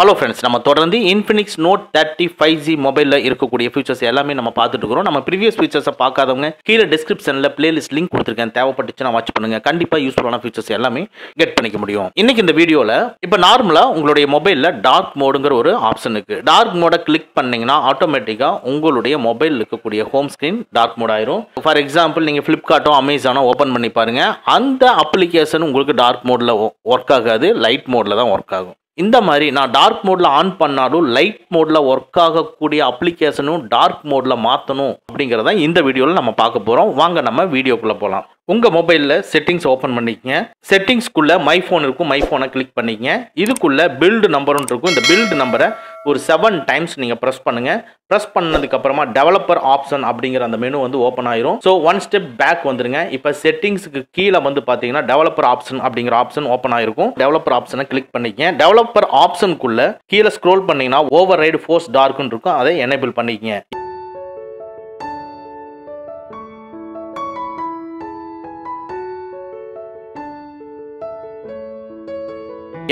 Hello friends நம்ம தொடர்ந்து Infinix Note thirty five G மொபைலில் இருக்கக்கூடிய ஃபீச்சர்ஸ் எல்லாமே நம்ம பார்த்துட்டு இருக்கிறோம். நம்ம ப்ரீவியஸ் ஃபீச்சர்ஸை பார்க்காதவங்க கீழே டிஸ்கிரிப்ஷனில் பிளேலிஸ்ட் லிங்க் கொடுத்துருக்கேன். தேவைப்பட்டுச்சுன்னா வாட்ச் பண்ணுங்க. கண்டிப்பாக யூஸ்ஃபுல்லான ஃபீச்சர்ஸ் எல்லாமே கெட் பண்ணிக்க முடியும். இன்னைக்கு இந்த வீடியோவில் இப்போ நார்மலாக உங்களுடைய மொபைலில் டார்க் மோடுங்கிற ஒரு ஆப்ஷன் இருக்கு. டார்க் மோடை கிளிக் பண்ணீங்கன்னா ஆட்டோமேட்டிக்காக உங்களுடைய மொபைல் இருக்கக்கூடிய ஹோம் ஸ்க்ரீன் டார்க் மோட் ஆயிரும். ஃபார் எக்ஸாம்பிள் நீங்கள் ஃப்ளிப்கார்ட்டோ அமேசானோ ஓப்பன் பண்ணி பாருங்க. அந்த அப்ளிகேஷன் உங்களுக்கு டார்க் மோடில் ஒர்க் ஆகாது லைட் மோடில் தான் ஒர்க் ஆகும். இந்த மாதிரி நான் டார்க் மோடில் ஆன் பண்ணாலும் லைட் மோடில் ஒர்க் ஆகக்கூடிய அப்ளிகேஷனும் டார்க் மோடில் மாற்றணும் அப்படிங்கிறத இந்த வீடியோவில் நம்ம பார்க்க போகிறோம் வாங்க நம்ம வீடியோக்குள்ளே போகலாம் உங்கள் மொபைலில் செட்டிங்ஸ் ஓப்பன் பண்ணிக்கங்க. செட்டிங்ஸ்க்குள்ளே மை ஃபோன் இருக்கும் மை ஃபோனை கிளிக் பண்ணிக்கங்க. இதுக்குள்ளே பில்டு நம்பர்னு இருக்கும். இந்த பில்டு நம்பரை ஒரு செவன் டைம்ஸ் நீங்கள் ப்ரெஸ் பண்ணுங்கள் ப்ரெஸ் பண்ணதுக்கப்புறமா டெவலப்பர் ஆப்ஷன் அப்படிங்கிற அந்த மெனு வந்து ஓப்பன் ஆயிரும். ஸோ ஒன் ஸ்டெப் பேக் வந்துருங்க. இப்போ செட்டிங்ஸுக்கு கீழே வந்து பார்த்தீங்கன்னா டெவலப்பர் ஆப்ஷன் அப்படிங்கிற ஆப்ஷன் ஓப்பன் ஆயிருக்கும். டெவலப்பர் ஆப்ஷனை கிளிக் பண்ணிக்கங்க. டெவலப்பர் ஆப்ஷனுக்குள்ள கீழே ஸ்க்ரோல் பண்ணீங்கன்னா ஓவர் ரைடு ஃபோர்ஸ் டார்க்குன்னு இருக்கும். அதை எனேபிள் பண்ணிக்கங்க.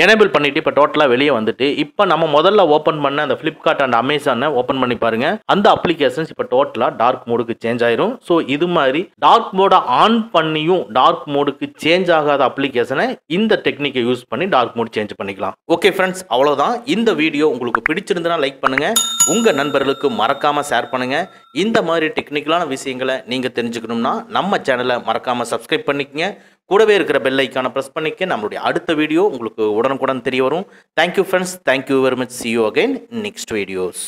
எனேபிள் பண்ணிட்டு இப்போ டோட்டலாக வெளியே வந்துட்டு இப்போ நம்ம முதல்ல ஓப்பன் பண்ண அந்த ஃப்ளிப்கார்ட் அண்ட் அமேசானை ஓப்பன் பண்ணி பாருங்க. அந்த அப்ளிகேஷன்ஸ் இப்போ டோட்டலாக டார்க் மோடுக்கு சேஞ்ச் ஆயிரும். ஸோ இது மாதிரி டார்க் மோடை ஆன் பண்ணியும் டார்க் மோடுக்கு சேஞ்ச் ஆகாத அப்ளிகேஷனை இந்த டெக்னிக்கை யூஸ் பண்ணி டார்க் மோட் சேஞ்ச் பண்ணிக்கலாம். ஓகே ஃப்ரெண்ட்ஸ் அவ்வளோதான் இந்த வீடியோ உங்களுக்கு பிடிச்சிருந்தனா லைக் பண்ணுங்க. உங்க நண்பர்களுக்கு மறக்காம ஷேர் பண்ணுங்க. இந்த மாதிரி டெக்னிக்கலான விஷயங்களை நீங்க தெரிஞ்சுக்கணும்னா நம்ம சேனலை மறக்காம சப்ஸ்கிரைப் பண்ணிக்கங்க. கூடவே இருக்கிற பெல் ஐக்கான ப்ரெஸ் பண்ணிக்க நம்மளுடைய அடுத்த வீடியோ உங்களுக்கு உடனுக்குடன் தெரிய வரும் thank you friends thank you very much see you again next videos